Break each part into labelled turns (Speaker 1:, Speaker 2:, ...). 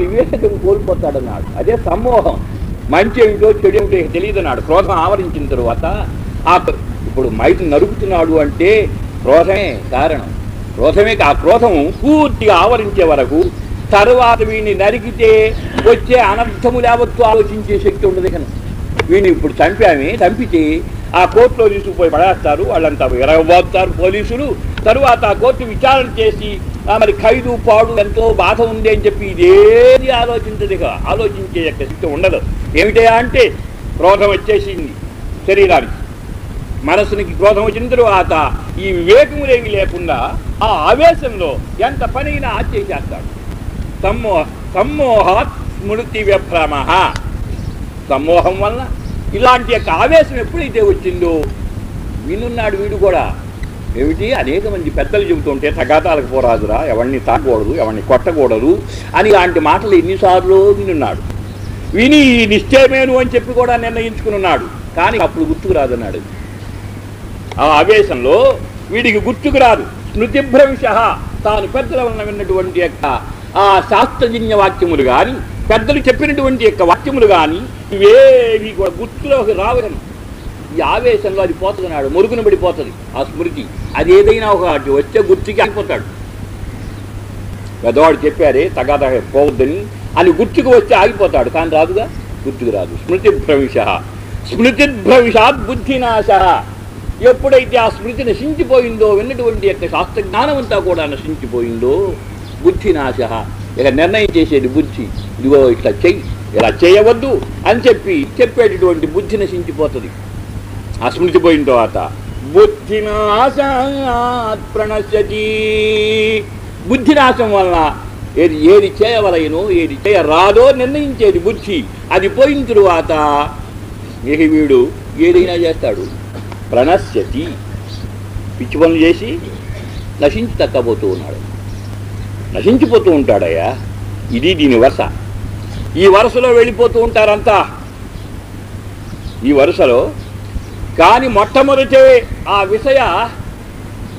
Speaker 1: వివేకం కోల్పోతాడన్నాడు. అదే సమ్మోహం. మంచి ఏమిటో చెడు ఏమిటో తెలియదు అన్నాడు క్రోధం ఆవరించిన తరువాత ఆ ఇప్పుడు మైతు నరుకుతున్నాడు అంటే క్రోధమే కారణం. క్రోధమే ఆ క్రోధం పూర్తిగా ఆవరించే వరకు తరువాత వీడిని నరికితే వచ్చే అనర్థము లేవత్తు ఆలోచించే శక్తి ఉండదు కనుక వీడిని ఇప్పుడు చంపామే చంపితే ఆ కోర్టులో తీసుకుపోయి పడేస్తారు వాళ్ళంతా ఎరగబోతారు పోలీసులు. తరువాత ఆ కోర్టు విచారణ చేసి ఆ మరి ఖైదు పాడు ఎంతో బాధ ఉంది అని చెప్పి ఇదేది ఆలోచించదు ఆలోచించే యొక్క శక్తి ఉండదు. ఏమిటయా అంటే క్రోధం వచ్చేసింది శరీరానికి. మనసునికి క్రోధం వచ్చిన తరువాత ఈ వివేకములేమి లేకుండా ఆ ఆవేశంలో ఎంత పనైనా చేసేస్తాడు సమ్మోహ సమ్మోహాత్ స్మృతి వ్యభ్రమ సమ్మోహం వలన ఇలాంటి యొక్క ఆవేశం ఎప్పుడైతే వచ్చిందో వీనున్నాడు వీడు కూడా. ఏమిటి? అనేక మంది పెద్దలు చెబుతుంటే తగాతాలకు పోరాదురా ఎవరిని తాకూడదు ఎవరిని కొట్టకూడదు అని ఇలాంటి మాటలు ఎన్నిసార్లు వినున్నాడు. విని నిశ్చయమేను అని చెప్పి కూడా నిర్ణయించుకుని ఉన్నాడు. కానీ అప్పుడు గుర్తుకు రాదన్నాడు. ఆ ఆవేశంలో వీడికి గుర్తుకు రాదు. స్మృతిభ్రంశ తాను పెద్దల వలన విన్నటువంటి యొక్క ఆ శాస్త్రజన్య వాక్యములు కానీ పెద్దలు చెప్పినటువంటి యొక్క వాక్యములు కానీ ఇవేవి కూడా గుర్తులోకి రావడం. ఈ ఆవేశంలో అది పోతున్నాడు మురుగున పడిపోతుంది. ఆ స్మృతి అది ఏదైనా ఒకటి వచ్చే గుర్తుకి ఆగిపోతాడు. పెద్దవాడు చెప్పారే తగాదా పోవద్దని. అని గుర్తుకు వచ్చి ఆగిపోతాడు. కానీ రాదుగా? గుర్తుకు రాదు. స్మృతి భ్రవిష స్మృతి భ్రవిషాత్ బుద్ధినాశ. ఎప్పుడైతే ఆ స్మృతి నశించిపోయిందో విన్నటువంటి యొక్క శాస్త్ర జ్ఞానం అంతా కూడా నశించిపోయిందో బుద్ధినాశ. ఇక నిర్ణయం చేసేది బుద్ధి. ఇదిగో ఇట్లా చెయ్యి. ఇలా చేయవద్దు అని చెప్పి చెప్పేటటువంటి బుద్ధి నశించిపోతుంది. ఆ స్మృతి పోయిన తర్వాత బుద్ధినాశాత్ ప్రణశ్యతి. బుద్ధినాశం వలన ఏది ఏది చేయవలయను ఏది చేయరాదో నిర్ణయించేది బుద్ధి. అది పోయిన తరువాత ఇక వీడు ఏదైనా చేస్తాడు. ప్రణశ్యతి పిచ్చి పనులు చేసి నశించి తక్కబోతూ ఉన్నాడు. నశించిపోతూ ఉంటాడయ్యా. ఇది దీని వస ఈ వరుసలో వెళ్ళిపోతూ ఉంటారంతా. ఈ వరుసలో కానీ మొట్టమొదటే ఆ విషయ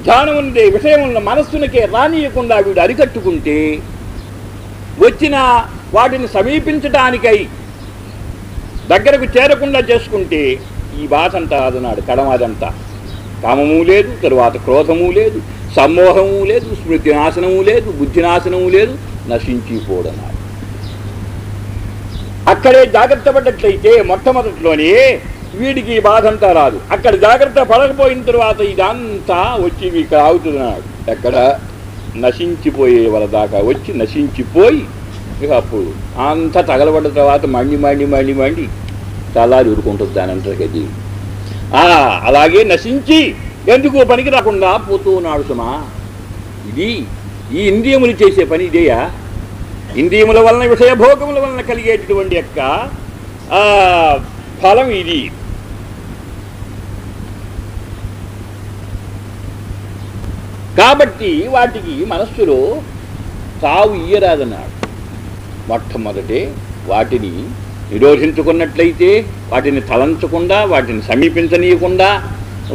Speaker 1: ధ్యానం ఉండే విషయం ఉన్న మనస్సునికే రానియకుండా వీడు అరికట్టుకుంటే వచ్చిన వాటిని సమీపించటానికై దగ్గరకు చేరకుండా చేసుకుంటే ఈ బాధ అంతా అదనాడు కడమాదంతా. కామము లేదు తరువాత క్రోధము లేదు సమ్మోహము లేదు స్మృతి నాశనము లేదు బుద్ధి నాశనము లేదు నశించిపోడన్నాడు అక్కడే జాగ్రత్త పడ్డట్లయితే మొట్టమొదట్లోనే వీడికి ఈ బాధ అంతా రాదు. అక్కడ జాగ్రత్త పడకపోయిన తర్వాత ఇదంతా వచ్చి ఇక్కడ ఆగుతున్నాడు ఎక్కడ? నశించిపోయే వాళ్ళ దాకా వచ్చి నశించిపోయి ఇక అప్పుడు అంతా తగలబడ్డ తర్వాత మండి మండి మండి మండి తలారి ఊరుకుంటుంది దాని అంతర్గతి అలాగే నశించి ఎందుకు పనికి రాకుండా పోతూ ఉన్నాడు సుమా? ఇది ఈ ఇంద్రియములు చేసే పని ఇదేయా? ఇంద్రియముల వలన విషయభోగముల వలన కలిగేటటువంటి యొక్క ఫలం ఇది. కాబట్టి వాటికి మనస్సులో తావు ఇయ్యరాదన్నాడు. మొట్టమొదటే వాటిని నిరోధించుకున్నట్లయితే వాటిని తలంచకుండా వాటిని సమీపించనీయకుండా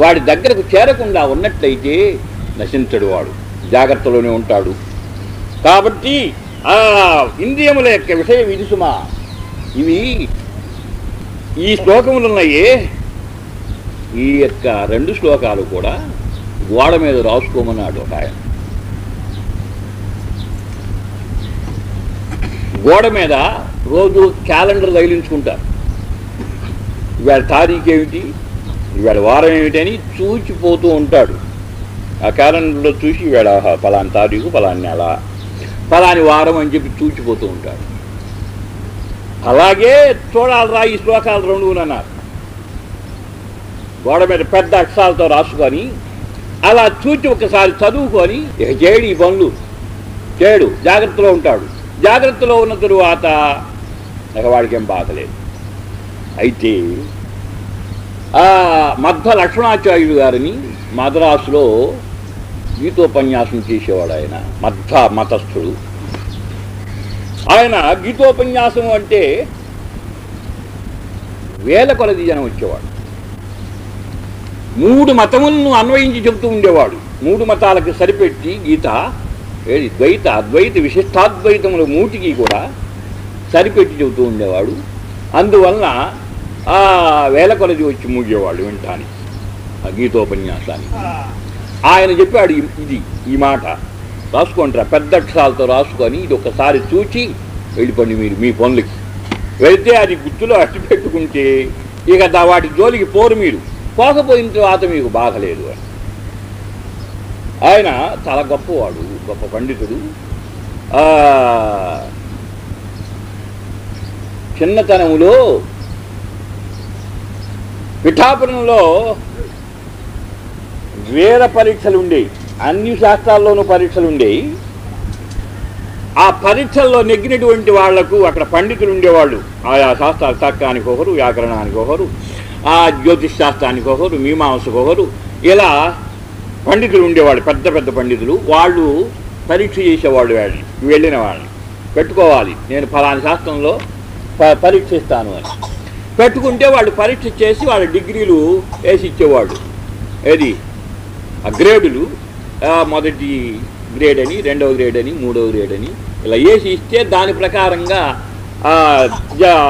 Speaker 1: వాడి దగ్గరకు చేరకుండా ఉన్నట్లయితే నశించడు వాడు. జాగ్రత్తలోనే ఉంటాడు. కాబట్టి ఆ ఇంద్రియముల యొక్క విషయం ఇది సుమా. ఇవి ఈ శ్లోకములు ఉన్నాయే. ఈ యొక్క రెండు శ్లోకాలు కూడా గోడ మీద రాసుకోమన్నాడు ఒక ఆయన. గోడ మీద రోజు క్యాలెండర్ తగిలించుకుంటారు. ఇవాళ తారీఖు ఏమిటి? ఇవాళ వారం ఏమిటి అని చూచిపోతూ ఉంటాడు. ఆ క్యాలెండర్లో చూసి ఇవాళ ఆహా, పలాని తారీఖు పలాని నెల ఫలాని వారం అని చెప్పి చూచిపోతూ ఉంటాడు అలాగే చూడాలరా ఈ శ్లోకాలు రెండు అన్నారు. గోడ మీద పెద్ద అక్షరాలతో రాసుకొని అలా చూచి ఒకసారి చదువుకొని ఇక చేయడు ఈ పనులు చేయడు జాగ్రత్తలో ఉంటాడు. జాగ్రత్తలో ఉన్న తరువాత ఇక వాడికి ఏం బాధలేదు అయితే ఆ మధ్వ లక్ష్మణాచార్యుడు గారిని మద్రాసులో గీతోపన్యాసం చేసేవాడు ఆయన మధ్వ మతస్థుడు. ఆయన గీతోపన్యాసం అంటే వేల కొలది జనం వచ్చేవాడు. మూడు మతములను అన్వయించి చెబుతూ ఉండేవాడు. మూడు మతాలకు సరిపెట్టి గీత ఏది? ద్వైత అద్వైత విశిష్టాద్వైతముల మూటికి కూడా సరిపెట్టి చెబుతూ ఉండేవాడు. అందువలన ఆ వేల కొలది వచ్చి మూగేవాడు వింటానికి ఆ గీతోపన్యాసానికి. ఆయన చెప్పాడు ఇది ఈ మాట. రాసుకుంటారా పెద్ద అక్షరాలతో రాసుకొని ఇది ఒకసారి చూచి వెళ్ళిపోండి మీరు మీ పనులకి వెళ్తే అది గుర్తులో అట్టి పెట్టుకుంటే ఇక దా- వాటి జోలికి పోరు మీరు. పోకపోయిన తర్వాత మీకు బాగలేదు అని. ఆయన చాలా గొప్పవాడు గొప్ప పండితుడు. చిన్నతనములో పిఠాపురంలో వేద పరీక్షలు ఉండేవి అన్ని శాస్త్రాల్లోనూ పరీక్షలు ఉండేవి ఆ పరీక్షల్లో నెగ్గినటువంటి వాళ్ళకు అక్కడ పండితులు ఉండేవాళ్ళు ఆయా శాస్త్రాలు తర్కానికి ఒకరు వ్యాకరణానికి ఒకరు ఆ జ్యోతిష్ శాస్త్రానికి ఒకరు మీమాంసకు ఒకరు. ఇలా పండితులు ఉండేవాళ్ళు పెద్ద పెద్ద పండితులు. వాళ్ళు పరీక్ష చేసేవాళ్ళు వెళ్ళి వెళ్ళిన వాళ్ళని. పెట్టుకోవాలి. నేను ఫలాని శాస్త్రంలో ప- పరీక్ష ఇస్తాను అని. పెట్టుకుంటే వాళ్ళు పరీక్ష చేసి వాళ్ళ డిగ్రీలు వేసి ఇచ్చేవాళ్ళు. ఏది? ఆ గ్రేడులు మొదటి గ్రేడ్ అని రెండవ గ్రేడ్ అని మూడవ గ్రేడ్ అని ఇలా వేసి ఇస్తే దాని ప్రకారంగా ఆ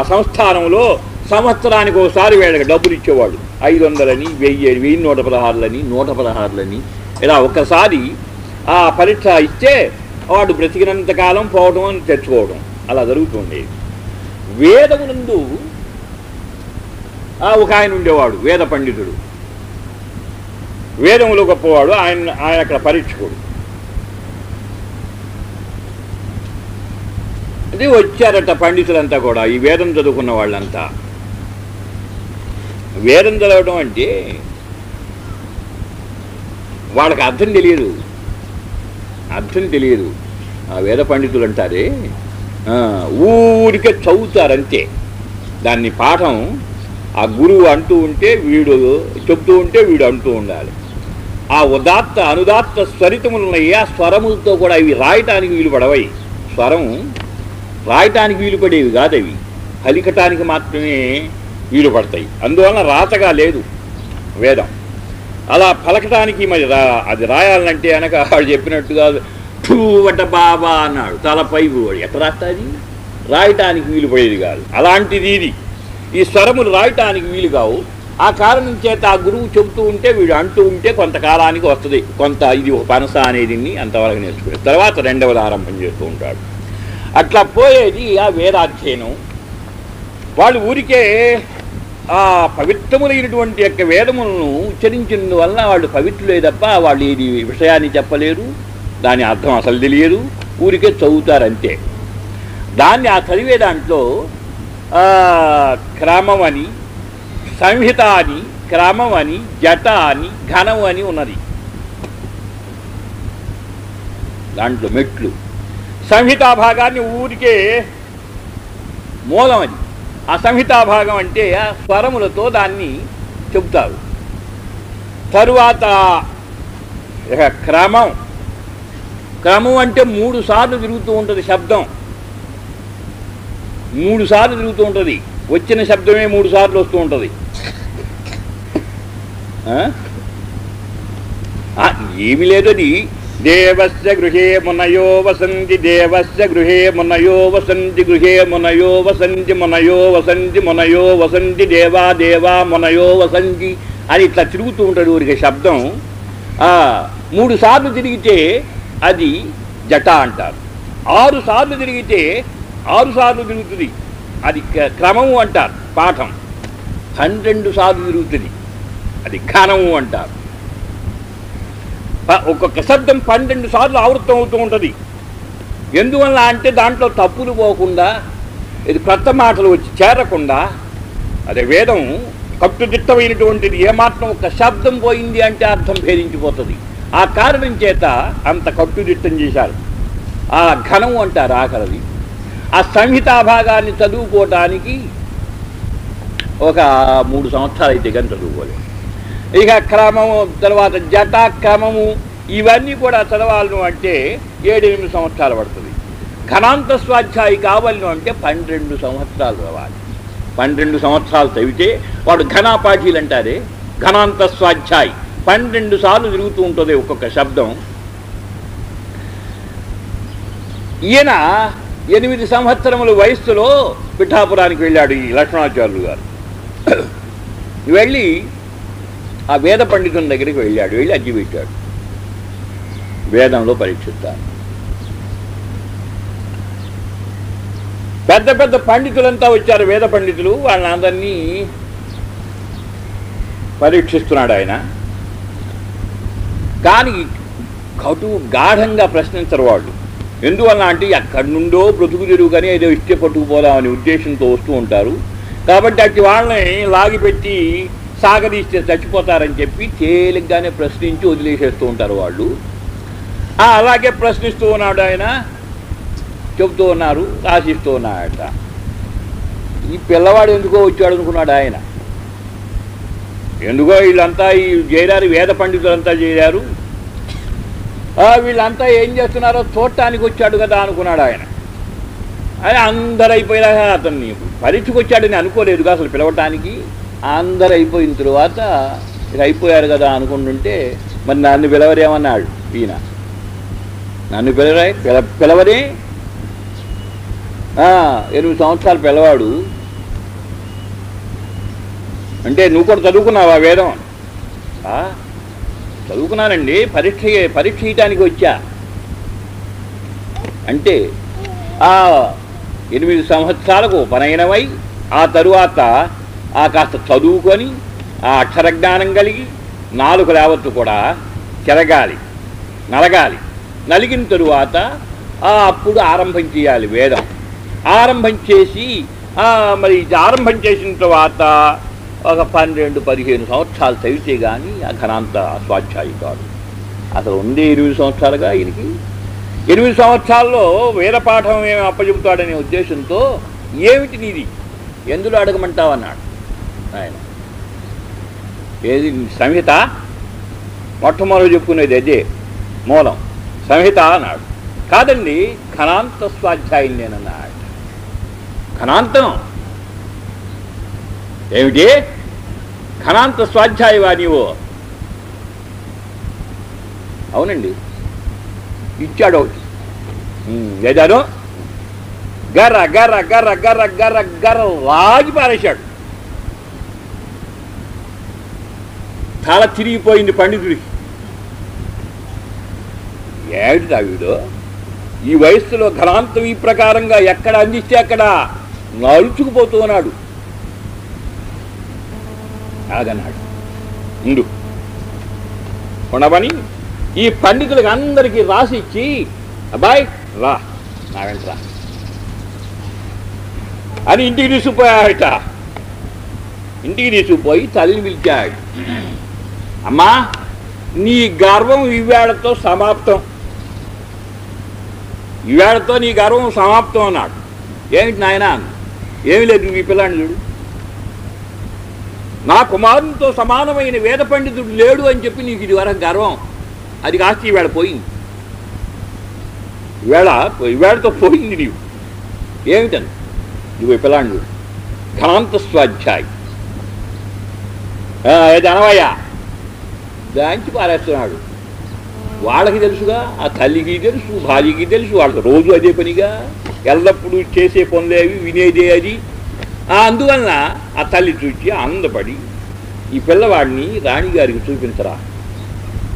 Speaker 1: సంస్థానంలో సంవత్సరానికి ఒకసారి వీళ్ళకి డబ్బులు ఇచ్చేవాడు ఐదు వందలని వెయ్యి వెయ్యి నూట పదహారులని నూట పదహారులని ఇలా ఒక్కసారి ఆ పరీక్ష ఇస్తే వాడు బ్రతికినంత కాలం పోవడం అని తెచ్చుకోవడం అలా జరుగుతుండేది వేదమునందు ఒక ఆయన ఉండేవాడు వేద పండితుడు. వేదములు గొప్పవాడు ఆయన ఆయన అక్కడ పరీక్షకుడు. అది వచ్చారట పండితులంతా కూడా ఈ వేదం చదువుకున్న వాళ్ళంతా. వేదం చదవడం అంటే వాళ్ళకి అర్థం తెలియదు. అర్థం తెలియదు. ఆ వేద పండితులు అంటారే ఊరికే చదువుతారంతే. దాన్ని పాఠం ఆ గురువు అంటూ ఉంటే వీడు చెప్తూ ఉంటే వీడు అంటూ ఉండాలి. ఆ ఉదాత్త అనుదాత్త స్వరితములున్నాయి. ఆ స్వరములతో కూడా ఇవి రాయటానికి వీలు పడవయి స్వరం రాయటానికి వీలు పడేవి కాదు అవి పలికటానికి మాత్రమే వీలు పడతాయి అందువలన రాతగా లేదు వేదం. అలా పలకటానికి మరి రా అది రాయాలంటే అనక వాడు చెప్పినట్టుగా పూవట బాబా అన్నాడు. తలపై ఎక్కడ రాస్తాది? రాయటానికి వీలు పడేది కాదు. అలాంటిది ఇది. ఈ స్వరములు రాయటానికి వీలు కావు. ఆ కారణం చేత ఆ గురువు చెబుతూ ఉంటే వీడు అంటూ ఉంటే కొంతకాలానికి వస్తుంది. కొంత ఇది ఒక పనస అనేది అంతవరకు నేర్చుకునే తర్వాత రెండవది ఆరంభం చేస్తూ ఉంటాడు. అట్లా పోయేది ఆ వేదాధ్యయనం. వాళ్ళు ఊరికే ఆ పవిత్రములైనటువంటి యొక్క వేదములను ఉచ్చరించినందువల్ల వాళ్ళు పవిత్రులే తప్ప వాళ్ళు ఇది విషయాన్ని చెప్పలేరు. దాని అర్థం అసలు తెలియదు. ఊరికే చదువుతారంతే. దాన్ని ఆ చదివే దాంట్లో క్రమం అని సంహిత అని క్రమం అని జట అని ఘనం అని ఉన్నది. దాంట్లో మెట్లు. సంహితా భాగాన్ని ఊరికే మూలం అది. ఆ సంహితా భాగం అంటే ఆ స్వరములతో దాన్ని చెబుతారు. తరువాత ఇక క్రమం. క్రమం అంటే మూడు సార్లు తిరుగుతూ ఉంటుంది శబ్దం. మూడు సార్లు తిరుగుతూ ఉంటుంది. వచ్చిన శబ్దమే మూడు సార్లు వస్తూ ఉంటుంది. ఆ? ఆ, లేదది దేవస్య గృహే మునయో వసంతి దేవస్య గృహే మునయో వసంతి గృహే మునయో వసంతి మునయో వసంతి మునయో వసంతి దేవా దేవా మునయో వసంతి అని ఇట్లా తిరుగుతూ ఉంటాడు ఊరికి శబ్దం. ఆ, మూడు సార్లు తిరిగితే అది జట అంటారు. ఆరు సార్లు తిరిగితే ఆరు సార్లు తిరుగుతుంది. అది క్ర- క్రమము అంటారు పాఠం. పన్నెండు సార్లు తిరుగుతుంది అది ఘనము అంటారు. ఒక్కొక్క శబ్దం పన్నెండు సార్లు ఆవృతం అవుతూ ఉంటుంది. ఎందువల్ల అంటే దాంట్లో తప్పులు పోకుండా ఇది కొత్త మాటలు వచ్చి చేరకుండా అదే వేదం కట్టుదిట్టమైనటువంటిది ఏమాత్రం ఒక శబ్దం పోయింది అంటే అర్థం భేదించిపోతుంది. ఆ కారణం చేత అంత కట్టుదిట్టం చేశారు. ఆ ఘనం అంటారు ఆఖరిది ఆ సంహితా భాగాన్ని చదువుకోవటానికి ఒక మూడు సంవత్సరాలు అయితే కానీ చదువుకోలేదు. ఇక క్రమము తర్వాత జట క్రమము ఇవన్నీ కూడా చదవాలను అంటే ఏడెనిమిది సంవత్సరాలు పడుతుంది. ఘనాంత స్వాధ్యాయి కావాలను అంటే పన్నెండు సంవత్సరాలు చదవాలి. పన్నెండు సంవత్సరాలు చదివితే వాడు ఘనాపాఠీలు అంటారే? ఘనాంత స్వాధ్యాయి. పన్నెండు సార్లు తిరుగుతూ ఉంటుంది ఒక్కొక్క శబ్దం. ఈయన ఎనిమిది సంవత్సరముల వయస్సులో పిఠాపురానికి వెళ్ళాడు ఈ లక్ష్మణాచార్యులు గారు. వెళ్ళి ఆ వేద పండితుని దగ్గరికి వెళ్ళాడు వెళ్ళి అజ్జి పెట్టాడు. వేదంలో పరీక్షిస్తారు పెద్ద పెద్ద పండితులంతా వచ్చారు వేద పండితులు. వాళ్ళందరినీ పరీక్షిస్తున్నాడు ఆయన. కానీ కటు గాఢంగా ప్రశ్నించరు వాళ్ళు. ఎందువల్ల అంటే ఎక్కడి నుండో బ్రతుకు తెరువు కానీ ఏదో ఇష్ట పట్టుకుపోదామనే ఉద్దేశంతో వస్తూ ఉంటారు. కాబట్టి అట్టి వాళ్ళని లాగిపెట్టి సాగదీస్తే చచ్చిపోతారని చెప్పి తేలిగ్గానే ప్రశ్నించి వదిలేసేస్తూ ఉంటారు వాళ్ళు. అలాగే ప్రశ్నిస్తూ ఉన్నాడు ఆయన. చెబుతూ ఉన్నారు రాసిస్తూ ఉన్నాడట. ఈ పిల్లవాడు ఎందుకో వచ్చాడు అనుకున్నాడు ఆయన. ఎందుకో వీళ్ళంతా ఈ చేరారు వేద పండితులంతా చేరారు. వీళ్ళంతా ఏం చేస్తున్నారో చూడటానికి వచ్చాడు కదా అనుకున్నాడు ఆయన. అని అందరు అయిపోయినాక అతన్ని పరీక్షకు వచ్చాడని అనుకోలేదుగా అసలు పిలవటానికి. అందరు అయిపోయిన తరువాత ఇక అయిపోయారు కదా అనుకుంటుంటే మరి నన్ను పిలవరేమన్నాడు ఈయన. నన్ను పిలవరే పిల పిలవరే. ఎనిమిది సంవత్సరాలు పిలవాడు. అంటే నువ్వు కూడా చదువుకున్నావా వేదం? చదువుకున్నానండి పరీక్ష పరీక్ష ఇయటానికి వచ్చా. అంటే ఆ ఎనిమిది సంవత్సరాలకు పనైనవై ఆ తరువాత ఆ కాస్త చదువుకొని ఆ అక్షర జ్ఞానం కలిగి నాలుగు లేవత్తు కూడా చెరగాలి నలగాలి. నలిగిన తరువాత ఆ అప్పుడు ఆరంభం చేయాలి వేదం. ఆరంభం చేసి ఆ, మరి ఇది ఆరంభం చేసిన తర్వాత ఒక పన్నెండు పదిహేను సంవత్సరాలు చదివితే కానీ ఆ ఘనాంత స్వాధ్యాయి కాదు. అసలు ఉంది ఎనిమిది సంవత్సరాలుగా ఈయనకి. ఎనిమిది సంవత్సరాల్లో వేదపాఠం ఏమి అప్పచెబుతాడనే ఉద్దేశంతో ఏమిటి నీది? ఎందులో అడగమంటావన్నాడు ఆయన. ఏది సంహిత? మొట్టమొదటి చెప్పుకునేది అదే మూలం. సంహిత అన్నాడు. కాదండి ఘనాంత స్వాధ్యాయం నేనన్నాడు. ఘనాంతం ఏమిటి? ఘనాంత స్వాధ్యాయవా నీవు? అవునండి. ఇచ్చాడు. ఏదాను? గర్ర గర్ర గర్ర గర్ర గర్ర గర్ర లాగి పారేశాడు. తల తిరిగిపోయింది పండితుడికి. ఏడు వీడు ఈ వయస్సులో ఘనాంతం ఈ ప్రకారంగా ఎక్కడ అందిస్తే అక్కడ నడుచుకుపోతూ ఉన్నాడు. ఆగన్నాడు. ఉండు. ఉండమని ఈ పండితులకు అందరికీ రాసి ఇచ్చి అబ్బాయి రా నా వెంట రా. అని ఇంటికి తీసుకుపోయాడట ఇంటికి తీసుకుపోయి తల్లిని పిలిచాడు. అమ్మా నీ గర్వం ఇవాళతో సమాప్తం. ఇవాళతో నీ గర్వం సమాప్తం అన్నాడు. ఏమిటి నాయన? ఏమి లేదు నువ్వు ఈ పిల్లాన్ని చూడు. నా కుమారునితో సమానమైన వేద పండితుడు లేడు అని చెప్పి నీకు ఇది వరకు గర్వం. అది కాస్త ఈవేళ పోయింది. ఈవేళ ఈవేళతో పోయింది నీవు. ఏమిటని? నువ్వు ఈ ఘనాంత స్వాధ్యాయి. ఏది అనవయ్యా దాంచి పారేస్తున్నాడు. వాళ్ళకి తెలుసుగా ఆ తల్లికి తెలుసు భార్యకి తెలుసు వాళ్ళకి రోజు అదే పనిగా ఎల్లప్పుడూ చేసే పనులేవి వినేదే అది. అందువలన ఆ తల్లి చూచి ఆనందపడి ఈ పిల్లవాడిని రాణిగారికి చూపించరా?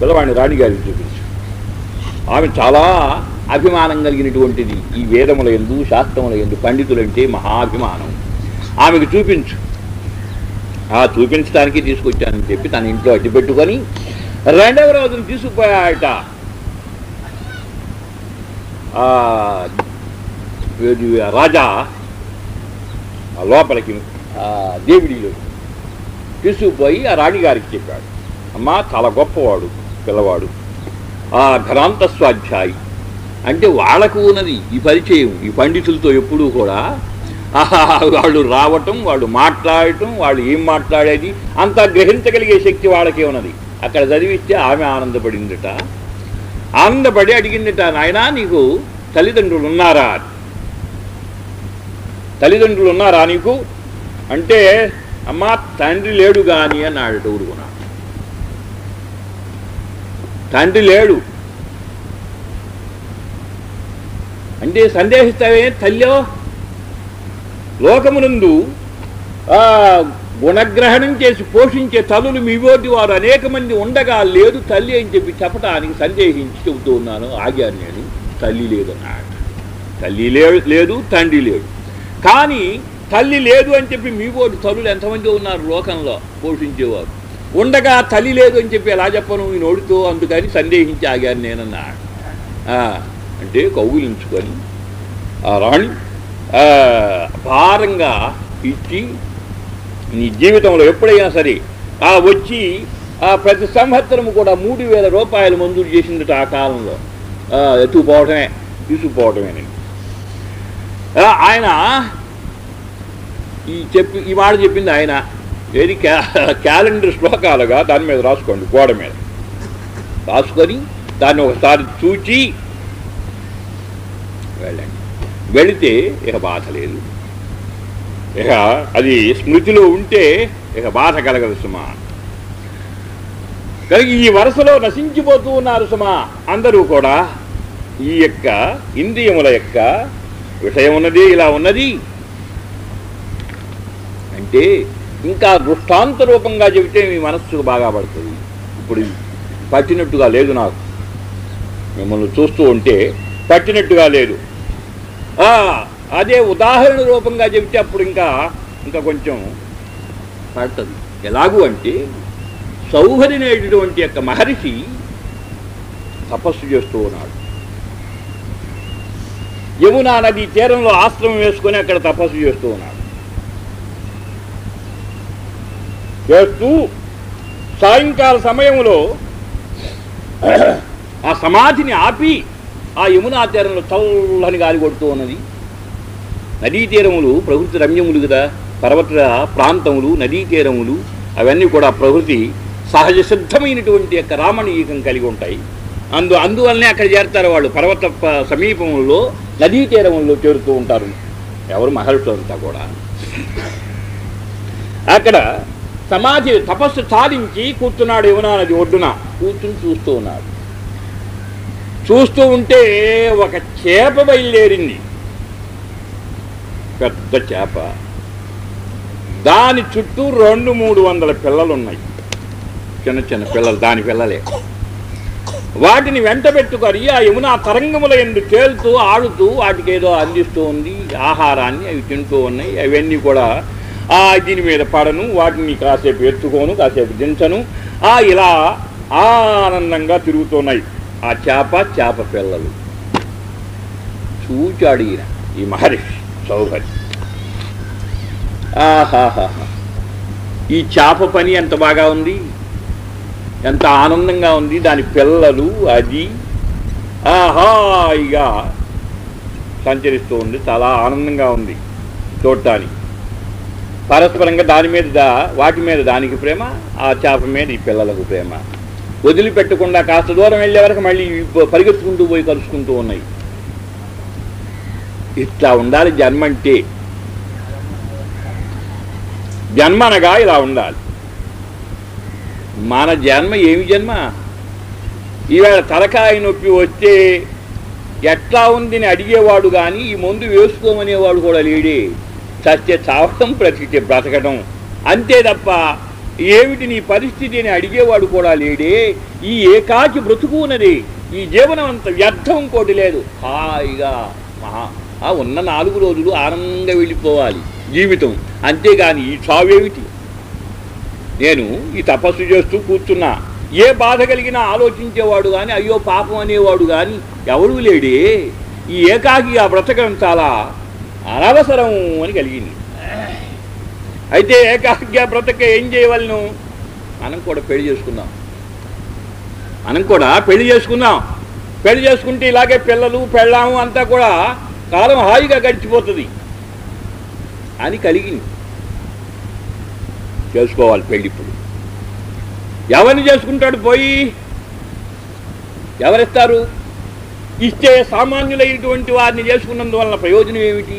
Speaker 1: పిల్లవాడిని రాణిగారికి చూపించు. ఆమె చాలా అభిమానం కలిగినటువంటిది ఈ వేదముల ఎందు శాస్త్రముల ఎందు పండితులంటే మహాభిమానం ఆమెకు చూపించు. ఆ చూపించడానికి తీసుకొచ్చానని చెప్పి తన ఇంట్లో అడ్డు పెట్టుకొని రెండవ రోజున తీసుకుపోయాట రాజా లోపలికి ఆ దేవుడిలో. తీసుకుపోయి ఆ రాణిగారికి చెప్పాడు అమ్మా చాలా గొప్పవాడు పిల్లవాడు. ఆ ఘనాంత స్వాధ్యాయి అంటే వాళ్ళకు ఉన్నది ఈ పరిచయం ఈ పండితులతో ఎప్పుడూ కూడా. ఆహా, వాళ్ళు రావటం వాళ్ళు మాట్లాడటం వాళ్ళు ఏం మాట్లాడేది అంతా గ్రహించగలిగే శక్తి వాళ్ళకే ఉన్నది. అక్కడ చదివిస్తే ఆమె ఆనందపడిందిట. ఆనందపడి అడిగిందిట నాయనా నీకు తల్లిదండ్రులు ఉన్నారా? అని. తల్లిదండ్రులు ఉన్నారా నీకు? అంటే అమ్మా తండ్రి లేడు కానీ అన్నాడు ఊరుకున్నాడు తండ్రి లేడు. అంటే సందేహిస్తావే తల్లో లోకమునందు ఆ గుణగ్రహణం చేసి పోషించే తల్లులు మీవోటి వారు అనేక మంది ఉండగా లేదు తల్లి అని చెప్పి చెప్పడానికి సందేహించి చెబుతూ ఉన్నాను ఆగాను నేను. తల్లి లేదన్నాడు. తల్లి లే- లేదు తండ్రి లేడు. కానీ తల్లి లేదు అని చెప్పి మీ ఓటు తల్లులు ఎంతమంది ఉన్నారు లోకంలో పోషించేవారు? ఉండగా తల్లి లేదు అని చెప్పి ఎలా చెప్పను? ఈ నోడితో అందుకని సందేహించి ఆగాను నేనన్నాడు అంటే కౌగులించుకొని ఆ రాణి భారంగా ఇచ్చి నీ జీవితంలో ఎప్పుడైనా సరే ఆ వచ్చి ఆ ప్రతి సంవత్సరం కూడా మూడు వేల రూపాయలు మంజూరు చేసిందట ఆ కాలంలో. ఎత్తుకుపోవటమే తీసుకుపోవటమేనండి. ఆయన ఈ చెప్పి ఈ మాట చెప్పింది ఆయన. ఏది క్యా క్యాలెండర్ శ్లోకాలుగా దాని మీద రాసుకోండి గోడ మీద. రాసుకొని దాన్ని ఒకసారి చూచి వెళ్ళండి. వెళితే ఇక బాధ లేదు. ఇక అది స్మృతిలో ఉంటే ఇక బాధ కలగదు సుమా. కలిగి ఈ వరుసలో నశించిపోతూ ఉన్నారు సుమా. అందరూ కూడా ఈ యొక్క ఇంద్రియముల యొక్క విషయం ఉన్నది ఇలా ఉన్నది. అంటే ఇంకా దృష్టాంత రూపంగా చెబితే మీ మనస్సుకు బాగా పడుతుంది. ఇప్పుడు పట్టినట్టుగా లేదు నాకు. మిమ్మల్ని చూస్తూ ఉంటే పట్టినట్టుగా లేదు. ఆ, అదే ఉదాహరణ రూపంగా చెబితే అప్పుడు ఇంకా ఇంకా కొంచెం పడుతుంది. ఎలాగూ అంటే సౌహరినేటటువంటి యొక్క మహర్షి తపస్సు చేస్తూ ఉన్నాడు. యమునా నది తీరంలో ఆశ్రమం వేసుకొని అక్కడ తపస్సు చేస్తూ ఉన్నాడు. చేస్తూ సాయంకాల సమయంలో ఆ సమాధిని ఆపి ఆ యమునా తీరంలో చల్లని గాలి కొడుతూ ఉన్నది. నదీ తీరములు ప్రకృతి రమ్యములు కదా. పర్వత ప్రాంతములు నదీ తీరములు అవన్నీ కూడా ప్రకృతి సహజ సిద్ధమైనటువంటి యొక్క రామణీయకం కలిగి ఉంటాయి. అందు అందువల్లనే అక్కడ చేరుతారు వాళ్ళు. పర్వత సమీపంలో నదీ తీరంలో చేరుతూ ఉంటారు. ఎవరు మహర్షులంతా కూడా. అక్కడ సమాధి తపస్సు సాధించి కూర్చున్నాడు యమునా నది ఒడ్డున. కూర్చుని చూస్తూ ఉన్నాడు. చూస్తూ ఉంటే ఒక చేప బయలుదేరింది. పెద్ద చేప. దాని చుట్టూ రెండు మూడు వందల పిల్లలు ఉన్నాయి చిన్న చిన్న పిల్లలు దాని పిల్లలే. వాటిని వెంట పెట్టుకొని ఆ యమునా తరంగముల ఎందు తేలుతూ ఆడుతూ వాటికి ఏదో అందిస్తూ ఉంది ఆహారాన్ని అవి తింటూ ఉన్నాయి. అవన్నీ కూడా ఆ దీని మీద పడను. వాటిని కాసేపు ఎత్తుకోను కాసేపు దించను. ఆ ఇలా ఆనందంగా తిరుగుతున్నాయి. ఆ చేప చేప పిల్లలు. చూచాడు ఈయన ఈ మహర్షి సౌకర్యం ఆహాహా ఈ చేప పని ఎంత బాగా ఉంది? ఎంత ఆనందంగా ఉంది. దాని పిల్లలు అది ఆ హాయిగా సంచరిస్తూ ఉంది. చాలా ఆనందంగా ఉంది చూడటానికి పరస్పరంగా దాని మీద దా- వాటి మీద దానికి ప్రేమ ఆ చేప మీద ఈ పిల్లలకు ప్రేమ. వదిలిపెట్టకుండా కాస్త దూరం వెళ్ళే వరకు మళ్ళీ పరిగెత్తుకుంటూ పోయి కలుసుకుంటూ ఉన్నాయి. ఇట్లా ఉండాలి జన్మ అంటే. జన్మ అనగా ఇలా ఉండాలి. మన జన్మ ఏమి జన్మ? ఈవేళ తలకాయ నొప్పి వస్తే ఎట్లా ఉందని అడిగేవాడు కానీ ఈ మందు వేసుకోమనేవాడు కూడా లేడే. చచ్చే చావటం బ్రతికితే బ్రతకడం. అంతే తప్ప ఏమిటి నీ పరిస్థితి అని అడిగేవాడు కూడా లేడే. ఈ ఏకాకి బ్రతుకున్నది ఈ జీవనం అంత వ్యర్థం ఇంకోటి లేదు. హాయిగా మహా. ఆ ఉన్న నాలుగు రోజులు ఆనందంగా వెళ్ళిపోవాలి జీవితం. అంతేగాని ఈ చావేమిటి? నేను ఈ తపస్సు చేస్తూ కూర్చున్నా. ఏ బాధ కలిగినా ఆలోచించేవాడు కానీ అయ్యో పాపం అనేవాడు కానీ ఎవరూ లేడే. ఈ ఏకాకి ఆ బ్రతకడం చాలా అనవసరం అని కలిగింది. అయితే ఏకాగ్య బ్రతక ఏం చేయవలను? మనం కూడా పెళ్ళి చేసుకుందాం. మనం కూడా పెళ్ళి చేసుకుందాం. పెళ్ళి చేసుకుంటే ఇలాగే పిల్లలు పెళ్ళాము అంతా కూడా కాలం హాయిగా గడిచిపోతుంది అని కలిగింది. చేసుకోవాలి పెళ్ళి ఇప్పుడు. ఎవరిని చేసుకుంటాడు పోయి? ఎవరిస్తారు? ఇస్తే సామాన్యులైనటువంటి వారిని చేసుకున్నందువలన ప్రయోజనం ఏమిటి?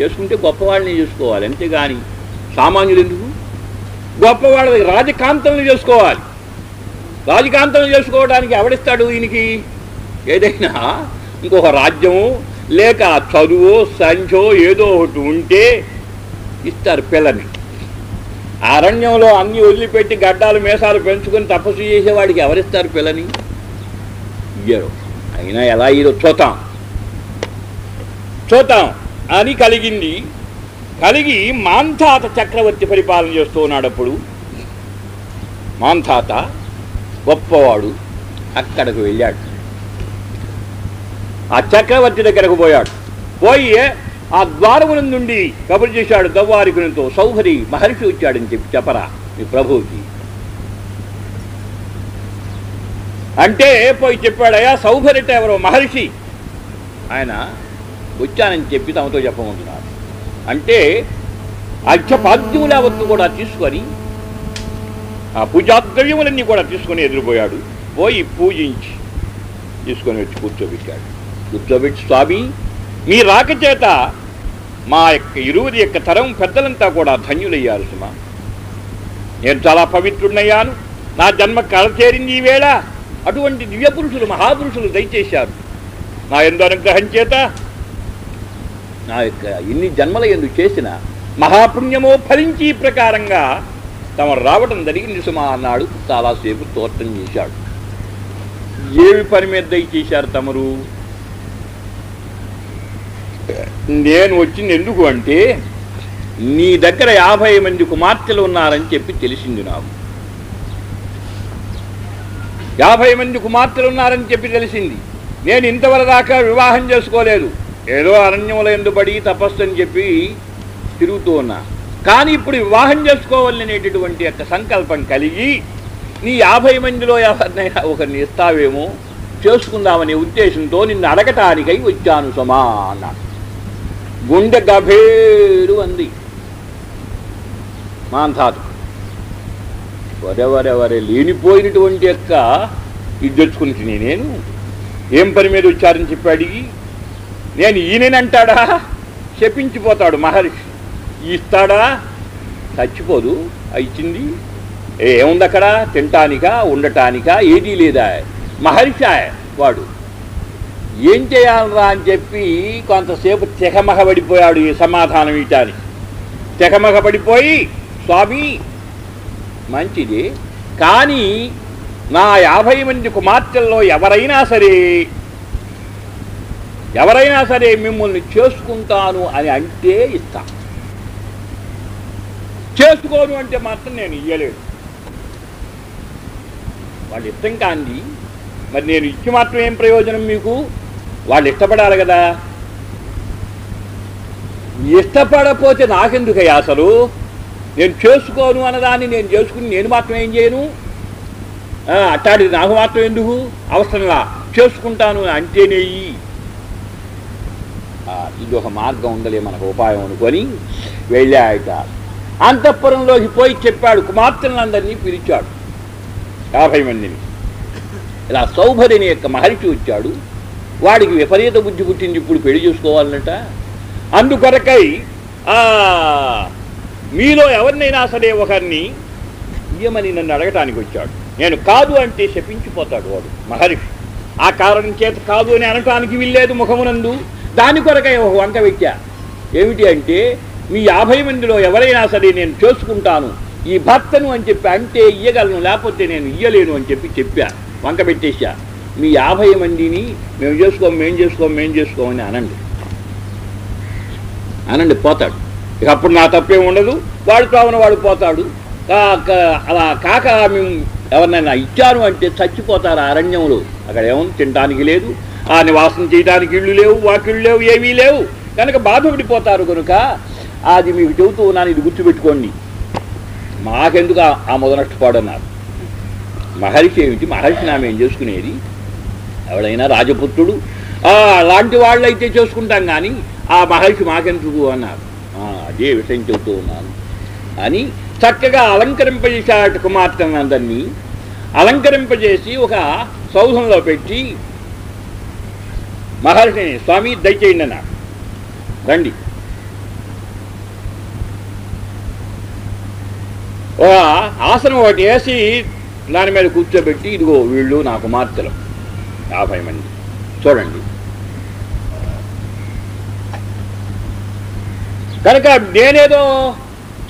Speaker 1: చేసుకుంటే గొప్పవాళ్ళని చేసుకోవాలి అంతేగాని సామాన్యులు ఎందుకు? గొప్పవాళ్ళ రాజకాంతలను చేసుకోవాలి. రాజకాంతలను చేసుకోవడానికి ఎవడిస్తాడు ఈయనకి? ఏదైనా ఇంకొక రాజ్యము లేక చదువో సంచో ఏదో ఒకటి ఉంటే ఇస్తారు పిల్లని. అరణ్యంలో అన్ని వదిలిపెట్టి గడ్డాలు మేసాలు పెంచుకొని తపస్సు చేసేవాడికి ఎవరిస్తారు పిల్లని? ఇయ్యరు. అయినా ఎలా ఇదో చూతాం చూతాం అని కలిగింది. కలిగి మాంధాత చక్రవర్తి పరిపాలన చేస్తూ ఉన్నాడు అప్పుడు మాంధాత గొప్పవాడు. అక్కడకు వెళ్ళాడు. ఆ చక్రవర్తి దగ్గరకు పోయాడు. పోయి ఆ ద్వారముల నుండి కబురు చేశాడు దవ్వారికునితో సౌహరి మహర్షి వచ్చాడని చెప్పి చెప్పరా మీ ప్రభువుకి. అంటే పోయి చెప్పాడయ్యా సౌహరిట ఎవరో మహర్షి. ఆయన వచ్చానని చెప్పి తమతో చెప్పమంటున్నారు. అంటే అర్ఘ్యపాద్యముల వద్దు కూడా తీసుకొని ఆ పూజాద్రవ్యములన్నీ కూడా తీసుకొని ఎదిరిపోయాడు. పోయి పూజించి తీసుకొని వచ్చి కూర్చోబెట్టాడు. కూర్చోబెట్టి స్వామి మీ రాక చేత మా యొక్క ఇరువురి యొక్క తరం పెద్దలంతా కూడా ధన్యులయ్యారు సుమా. నేను చాలా పవిత్రుడయ్యాను నా జన్మ కళ చేరింది ఈ వేళ. అటువంటి దివ్యపురుషులు మహాపురుషులు దయచేశారు. నా ఎందు అనుగ్రహం చేత నా యొక్క ఇన్ని జన్మల ఎందు చేసిన మహాపుణ్యమో ఫలించి ప్రకారంగా తమ రావటం జరిగింది సుమా అన్నాడు. చాలాసేపు తోటం చేశాడు. ఏమి పని మీద దయచేశారు తమరు? నేను వచ్చింది ఎందుకు అంటే నీ దగ్గర యాభై మంది కుమార్తెలు ఉన్నారని చెప్పి తెలిసింది నాకు. యాభై మంది కుమార్తెలు ఉన్నారని చెప్పి తెలిసింది. నేను ఇంతవరదాకా వివాహం చేసుకోలేదు. ఏదో అరణ్యముల ఎందుబడి తపస్సు అని చెప్పి తిరుగుతూ ఉన్నా. కానీ ఇప్పుడు వివాహం చేసుకోవాలనేటటువంటి యొక్క సంకల్పం కలిగి నీ యాభై మందిలో ఎవరినైనా ఒకరిని ఇస్తావేమో చేసుకుందామనే ఉద్దేశంతో నిన్ను అడగటానికై వచ్చాను సుమా అన్నాడు. గుండె గభేరు అంది. మాంధాతు. వరెవరెవరే లేనిపోయినటువంటి యొక్క ఇది తెచ్చుకుని నేను ఏం పని మీద వచ్చారని చెప్పి అడిగి నేను ఈయనంటాడా శపించిపోతాడు మహర్షి. ఇస్తాడా చచ్చిపోదు ఇచ్చింది ఏముంది అక్కడ తినటానికా ఉండటానికా? ఏదీ లేదా? మహర్షి వాడు. ఏం చేయాలరా అని చెప్పి కొంతసేపు తెగమగ పడిపోయాడు ఈ సమాధానం ఇటానికి తెగమగ పడిపోయి స్వామి మంచిది. కానీ నా యాభై మంది కుమార్తెల్లో ఎవరైనా సరే ఎవరైనా సరే మిమ్మల్ని చేసుకుంటాను అని అంటే ఇస్తా. చేసుకోను అంటే మాత్రం నేను ఇయ్యలేను వాళ్ళు ఇష్టం కాంది మరి నేను ఇచ్చి మాత్రం ఏం ప్రయోజనం మీకు? వాళ్ళు ఇష్టపడాలి కదా? ఇష్టపడపోతే నాకెందుకయ్యా అసలు? నేను చేసుకోను అన్నదాన్ని నేను చేసుకుని నేను మాత్రం ఏం చేయను? అట్టాడి అట్టాడిది నాకు మాత్రం ఎందుకు? అవసరంలా చేసుకుంటాను అంటేనే ఇది ఒక మార్గం ఉందలే మనకు ఉపాయం అనుకొని వెళ్ళాయట. అంతఃపురంలోకి పోయి చెప్పాడు కుమార్తెలందరినీ పిలిచాడు. యాభై మందిని. ఇలా సౌభరిని యొక్క మహర్షి వచ్చాడు. వాడికి విపరీత బుద్ధి పుట్టింది ఇప్పుడు పెళ్ళి చూసుకోవాలన్నట అందుకొరకై మీలో ఎవరినైనా సరే ఒకరిని ఇయ్యమని నన్ను అడగటానికి వచ్చాడు. నేను కాదు అంటే శపించిపోతాడు వాడు మహర్షి. ఆ కారణం చేత కాదు అని అనటానికి వీల్లేదు ముఖమునందు. దాని కొరకై ఒక వంక పెట్టా. ఏమిటి అంటే మీ యాభై మందిలో ఎవరైనా సరే నేను చేసుకుంటాను ఈ భర్తను అని చెప్పి అంటే ఇయ్యగలను లేకపోతే నేను ఇయ్యలేను అని చెప్పి చెప్పా. వంక పెట్టేశా. మీ యాభై మందిని మేము చేసుకోం మేం చేసుకోం మేము చేసుకోమని అనండి. అనండి పోతాడు. ఇక అప్పుడు నా తప్పేం ఉండదు. వాడు తావున వాడు పోతాడు. అలా కాక మేము ఎవరినైనా ఇచ్చాను అంటే చచ్చిపోతారు అరణ్యంలో. అక్కడ ఏముంది? తినడానికి లేదు. ఆ నివాసం చేయడానికి ఇళ్ళు లేవు వాకిళ్ళు లేవు ఏమీ లేవు. కనుక బాధపడిపోతారు కనుక అది మీకు చెబుతూ ఉన్నాను ఇది గుర్తుపెట్టుకోండి. మాకెందుకు ఆ- ఆ మొదనష్టపాడన్నారు మహర్షి ఏమిటి? మహర్షి నామేం చేసుకునేది? ఎవడైనా రాజపుత్రుడు. ఆ, అలాంటి వాళ్ళైతే చేసుకుంటాం కానీ ఆ మహర్షి మాకెందుకు అన్నారు. "ఆ, అదే విషయం చెబుతూ ఉన్నాను. అని చక్కగా అలంకరింపజేశాట కుమార్తెనందరినీ అలంకరింపజేసి ఒక సౌధంలో పెట్టి మహర్షిని స్వామి దయచేయండి అన్నారు. రండి. ఒక ఆసనం ఒకటి వేసి దాని మీద కూర్చోబెట్టి ఇదిగో వీళ్ళు నా కుమార్తెలు. యాభై మంది. చూడండి. కనుక నేనేదో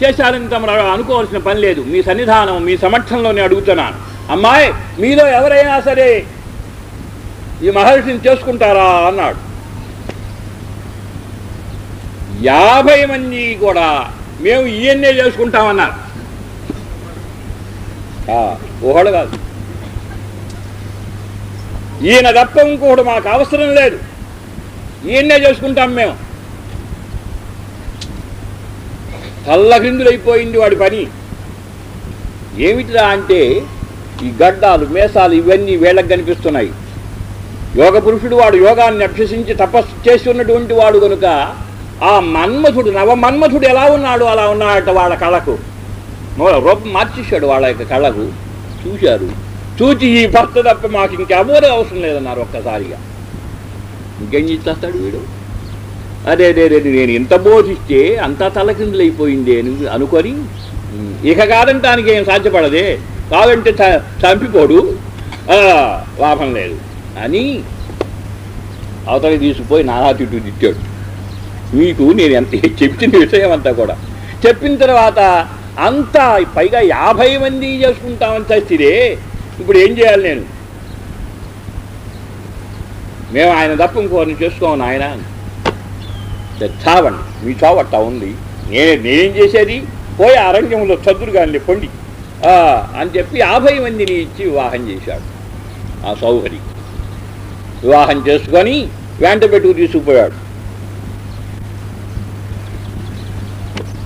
Speaker 1: చేశారని తమరు అనుకోవాల్సిన పని లేదు. మీ సన్నిధానం మీ సమక్షంలోనే అడుగుతున్నాను. అమ్మాయి మీలో ఎవరైనా సరే ఈ మహర్షిని చేసుకుంటారా అన్నాడు. యాభై మంది కూడా మేము ఈయన్నే చేసుకుంటామన్నారు. ఊహడు కాదు. ఈయన తప్ప ఇంకొకటి మాకు అవసరం లేదు. ఈయన్నే చేసుకుంటాం మేము. తల్లగ్రిందులైపోయింది వాడి పని. ఏమిటిరా అంటే ఈ గడ్డాలు మేసాలు ఇవన్నీ వీళ్ళకి కనిపిస్తున్నాయి. యోగ పురుషుడు వాడు యోగాన్ని అభ్యసించి తపస్సు చేసి ఉన్నటువంటి వాడు కనుక ఆ మన్మథుడు నవ మన్మథుడు ఎలా ఉన్నాడు? అలా ఉన్నాడట వాళ్ళ కళకు. రూపం మార్చేశాడు వాళ్ళ యొక్క కళకు. చూశారు. చూచి ఈ భర్త తప్ప మాకు ఇంకెవరూ అవసరం లేదన్నారు ఒక్కసారిగా. ఇంకేం చేస్తాడు వీడు? అదే అదే అదే నేను ఇంత బోధిస్తే అంతా తలకిందులైపోయింది అని అనుకొని ఇక కాదంటానికి ఏం సాధ్యపడదే? కాదంటే చ- చంపిపోడు. ఆ, లాభం లేదు. అని అవతలి తీసుకుపోయి నానా తిట్టు తిట్టాడు. మీకు నేను ఎంత చెప్పిన విషయం అంతా కూడా. చెప్పిన తర్వాత అంతా పైగా యాభై మంది చేసుకుంటామని చచ్చిరే ఇప్పుడు ఏం చేయాలి నేను? మేము ఆయన తప్ప ఇంకోరిని చేసుకోమని ఆయన చావండి. మీ చావు అట్టా ఉంది. నే నేనేం చేసేది? పోయి అరణ్యంలో చదురుగాని కానీ పొండి. ఆ, అని చెప్పి యాభై మందిని ఇచ్చి వివాహం చేశాడు. ఆ సౌహరి. వివాహం చేసుకొని వెంట పెట్టుకు తీసుకుపోయాడు.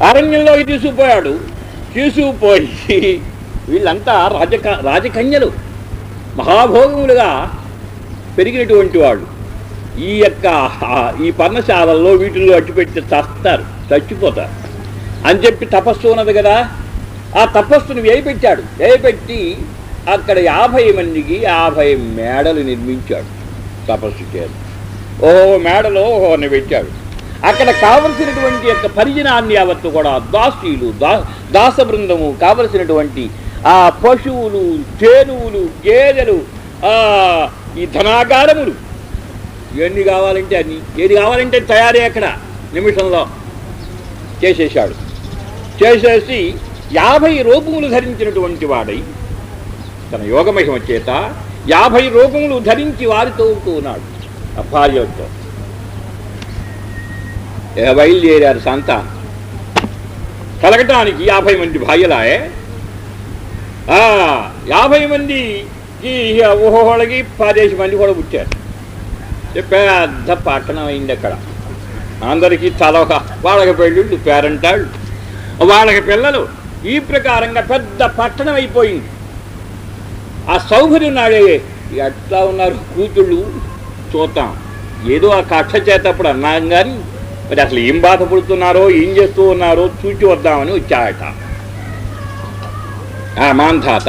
Speaker 1: అరణ్యంలోకి తీసుకుపోయాడు. తీసుకుపోయి వీళ్ళంతా రాజక రాజకన్యలు. మహాభోగములుగా పెరిగినటువంటి వాళ్ళు. ఈ యొక్క ఈ పర్ణశాలల్లో వీటిల్లో అడ్డుపెట్టి చస్తారు చచ్చిపోతారు. అని చెప్పి తపస్సు ఉన్నది కదా. ఆ తపస్సును వేయపెట్టాడు వేయపెట్టి అక్కడ యాభై మందికి యాభై మేడలు నిర్మించాడు తపస్సు చేయాలి ఓహో మేడలో ఓహోని పెట్టాడు. అక్కడ కావలసినటువంటి యొక్క పరిజనాన్ని యావత్తు కూడా దాసీలు దా దాస బృందము కావలసినటువంటి ఆ పశువులు చేనువులు గేదెలు ఆ ఈ ధనాగారములు. ఇవన్నీ కావాలంటే అన్ని. ఏది కావాలంటే తయారే అక్కడ నిమిషంలో చేసేసాడు చేసేసి యాభై రూపములు ధరించినటువంటి వాడై తన యోగమహిమ చేత యాభై రూపములు ధరించి వారితో ఉంటూ ఉన్నాడు. ఆ భార్యతో. బయలుదేరారు సంతానం కలగటానికి యాభై మంది భార్యలాయే. యాభై మంది ఈ ఊహోళ్ళకి పదేసి మంది కూడా పుట్టారు. పెద్ద పట్టణం అయింది అక్కడ. అందరికీ తలొక వాళ్ళకి పెళ్ళిళ్ళు పేరంటాళ్ళు. వాళ్ళకి పిల్లలు ఈ ప్రకారంగా పెద్ద పట్టణం అయిపోయింది. ఆ సౌకర్యం నాడే ఎట్లా ఉన్నారు కూతుళ్ళు? చూద్దాం. ఏదో ఆ కక్ష చేతప్పుడు అన్నాం కానీ మరి అసలు ఏం బాధపడుతున్నారో ఏం చేస్తూ ఉన్నారో చూచి వద్దామని వచ్చాయట. మాంధాత.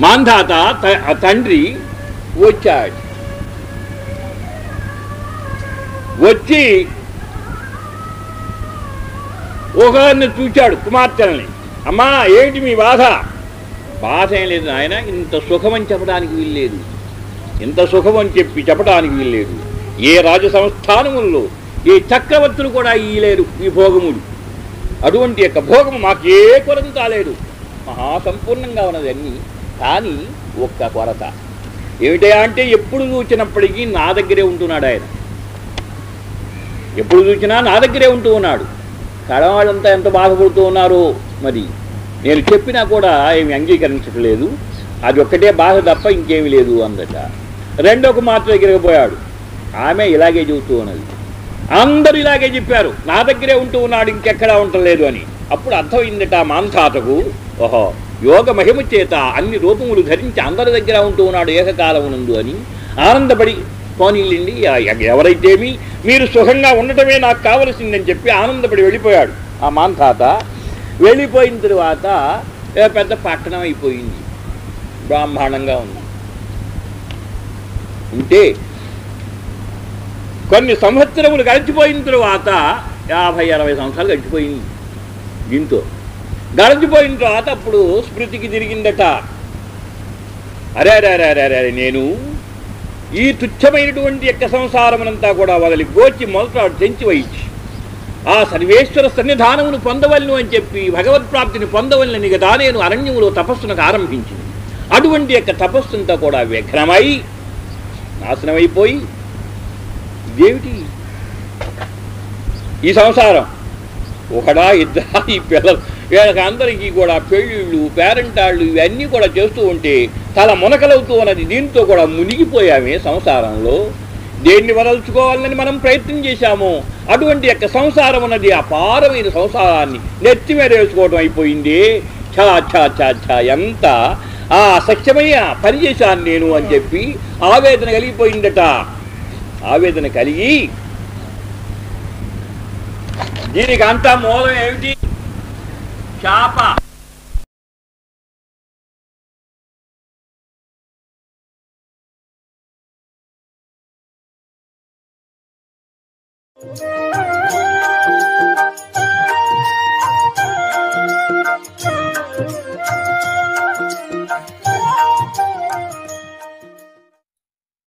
Speaker 1: మాంధాత తండ్రి వచ్చాడు. వచ్చి ఒకరిని చూచాడు కుమార్తెల్ని. అమ్మా ఏంటి మీ బాధ? బాధ ఏం లేదు ఆయన ఇంత సుఖమని చెప్పడానికి వీల్లేదు. ఇంత సుఖమని చెప్పి చెప్పడానికి వీల్లేదు. ఏ రాజ సంస్థానముల్లో ఏ చక్రవర్తులు కూడా ఇయ్యలేరు ఈ భోగములు. అటువంటి యొక్క భోగము మాకు ఏ కొరత కాలేదు. మహాసంపూర్ణంగా ఉన్నది అన్నీ కానీ ఒక్క కొరత. ఏమిటయా అంటే ఎప్పుడు చూచినప్పటికీ నా దగ్గరే ఉంటున్నాడు ఆయన. ఎప్పుడు చూసినా నా దగ్గరే ఉంటూ ఉన్నాడు. కడవాళ్ళంతా ఎంత బాధపడుతూ ఉన్నారో మరి. నేను చెప్పినా కూడా ఏమి అంగీకరించట్లేదు. అది ఒక్కటే బాధ తప్ప ఇంకేమీ లేదు అందట. రెండో కుమార్తె దగ్గరికి పోయాడు. ఆమె ఇలాగే చెబుతూ ఉన్నది. అందరూ ఇలాగే చెప్పారు. నా దగ్గరే ఉంటూ ఉన్నాడు ఇంకెక్కడా ఉండలేదు అని. అప్పుడు అర్థమైందట ఆ ఓహో యోగ మహిమ చేత అన్ని రూపములు ధరించి అందరి దగ్గర ఉంటూ ఉన్నాడు ఏకకాలమునందు అని ఆనందపడి పోనీళ్ళండి ఎవరైతేమి మీరు సుఖంగా ఉండటమే నాకు కావలసిందని చెప్పి ఆనందపడి వెళ్ళిపోయాడు. ఆ మాంతాత వెళ్ళిపోయిన తరువాత పెద్ద పట్టణం అయిపోయింది. బ్రాహ్మాణంగా ఉంది. ఉంటే కొన్ని సంవత్సరములు గడిచిపోయిన తరువాత యాభై అరవై సంవత్సరాలు గడిచిపోయింది దీంతో. గడిచిపోయిన తర్వాత అప్పుడు స్మృతికి తిరిగిందట. అరే అరే అరే అరే అరే నేను ఈ తుచ్చమైనటువంటి యొక్క సంసారమునంతా కూడా వదిలి గోచి మొలతాడు తెంచి వహించి ఆ సర్వేశ్వర సన్నిధానమును పొందవలను అని చెప్పి భగవత్ప్రాప్తిని పొందవలని కదా నేను అరణ్యములో తపస్సునకు ఆరంభించింది అటువంటి యొక్క తపస్సుంతా కూడా విఘ్నమై నాశనమైపోయి ఇదేమిటి ఈ సంసారం. ఒకడా ఇద్దరా ఈ పిల్లలు వీళ్ళకి అందరికీ కూడా పెళ్ళిళ్ళు పేరెంటాళ్ళు ఇవన్నీ కూడా చేస్తూ ఉంటే తల మునకలవుతూ ఉన్నది. దీంతో కూడా మునిగిపోయామే సంసారంలో. దేన్ని వదలుచుకోవాలని మనం ప్రయత్నం చేశాము. అటువంటి యొక్క సంసారం అన్నది అపారమైన సంసారాన్ని నెత్తి మీద వేసుకోవడం అయిపోయింది. ఛా ఛా ఛా ఛా ఎంత ఆ సత్యమయ్య పని చేశాను నేను అని చెప్పి ఆవేదన కలిగిపోయిందట. ఆవేదన కలిగి దీనికి అంత మూలం ఏమిటి చాప Thank you.